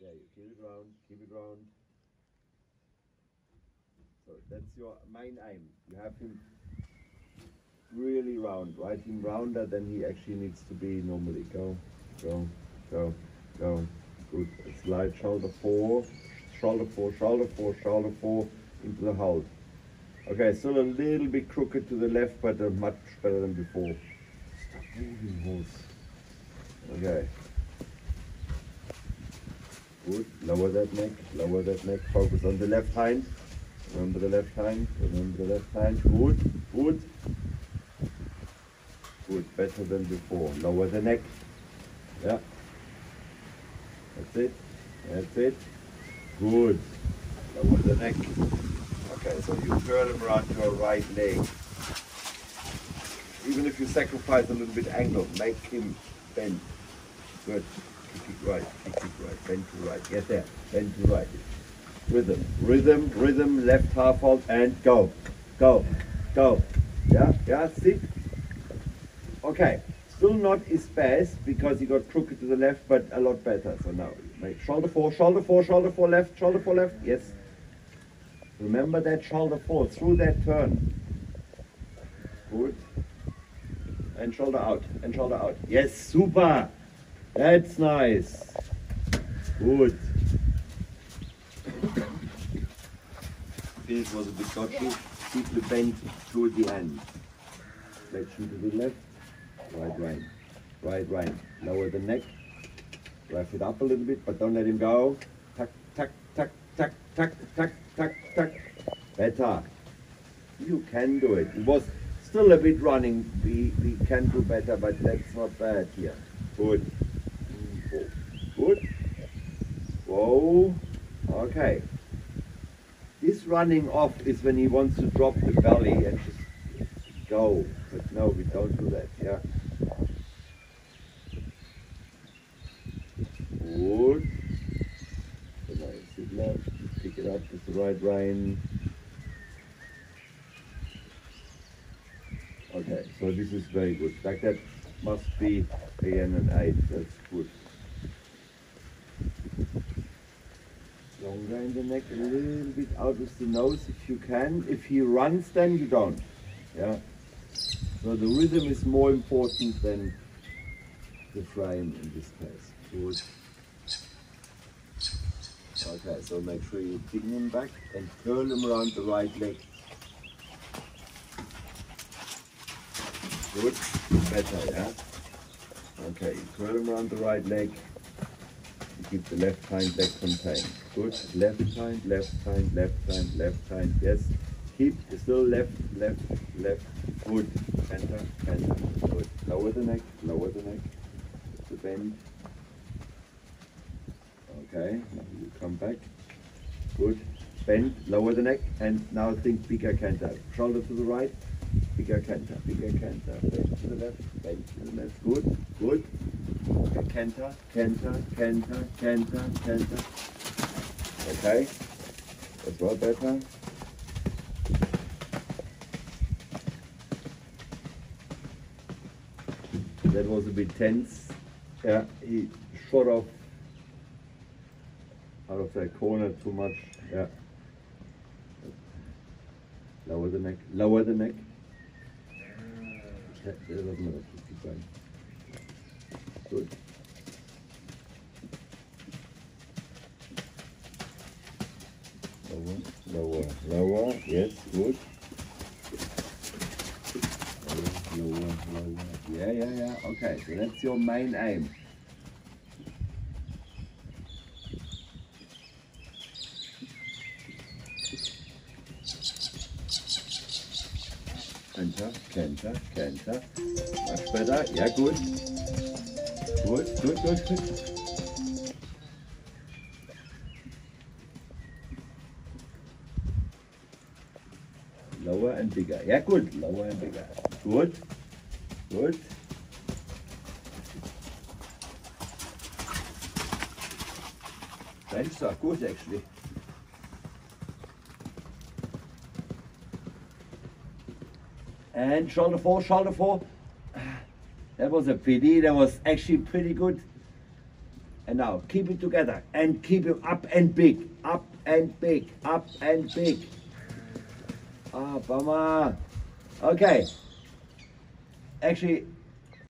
Yeah, you keep it round, keep it round. So that's your main aim. You have him really round, right? Him rounder than he actually needs to be normally. Go, go, go, go. Good. Slide shoulder fore, shoulder fore, shoulder fore, shoulder fore into the hold. Okay, still a little bit crooked to the left, but much better than before. Stop moving, horse. Okay. Good. Lower that neck, lower that neck. Focus on the left hind. Remember the left hind, remember the left hind. Good, good. Good, better than before. Lower the neck. Yeah. That's it. That's it. Good. Lower the neck. Okay, so you turn him around your right leg. Even if you sacrifice a little bit angle, make him bend. Good. Kick it right, kick it right, bend to right. Get there, bend to right. Rhythm, rhythm, rhythm, left half hold and go. Go, go. Yeah, yeah, sit. Okay, still not his best because he got crooked to the left, but a lot better. So now, make shoulder fore, shoulder fore, shoulder fore left, shoulder fore left. Yes. Remember that shoulder fore through that turn. Good. And shoulder out, and shoulder out. Yes, super. That's nice. Good. This was a bit dodgy. Keep the bend to the end. Flexion to the left. Right, right. Right, right. Lower the neck. Wrap it up a little bit, but don't let him go. Tuck, tuck, tuck, tuck, tuck, tuck, tuck, tuck. Better. You can do it. It was still a bit running. We, we can do better, but that's not bad here. Good. Good. Whoa. Okay. This running off is when he wants to drop the belly and just go. But no, we don't do that. Yeah. Good. Sit left, pick it up with the right rein. Okay, so this is very good. Like that must be again an eight. That's good. Longer in the neck, a little bit out with the nose if you can. If he runs, then you don't. Yeah. So the rhythm is more important than the frame in this case. Good. Okay, so make sure you pin him back and curl him around the right leg. Good. Better, yeah? Okay, curl him around the right leg. Keep the left hind leg contained. Good. Left hind, left hind, left hind, left hind. Yes. Keep still left, left, left. Good. Enter, enter. Good. Lower the neck, lower the neck. The bend. Okay. Now you come back. Good. Bend, lower the neck, and now think bigger canter. Shoulder to the right, bigger canter, bigger canter. Left, bend to the left. Canter, canter, canter. Okay. That's well better. That was a bit tense. Yeah, he shot off out of that corner too much. Yeah. Lower the neck. Lower the neck. Yeah, That doesn't matter. Keep going. Good. Lower, lower, lower. Yes, good. Lower, lower, lower. Yeah, yeah, yeah. Okay, so that's your main aim. Canter, canter, canter. Much better. Yeah, good. Good, good, good, good. Lower and bigger. Yeah, good. Lower and bigger. Good. Good. Thanks, are good actually. And shoulder fore, shoulder fore. That was a pity. That was actually pretty good. And now keep it together and keep it up and big, up and big, up and big. Ah, bummer. Okay. Actually,